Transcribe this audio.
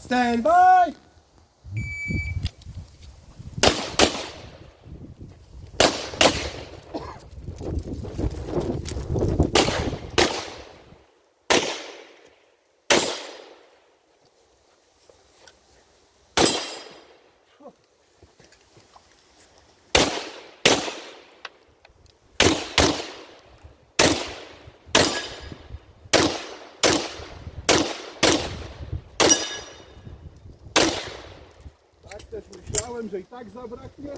Stand by! Też myślałem, że i tak zabraknie.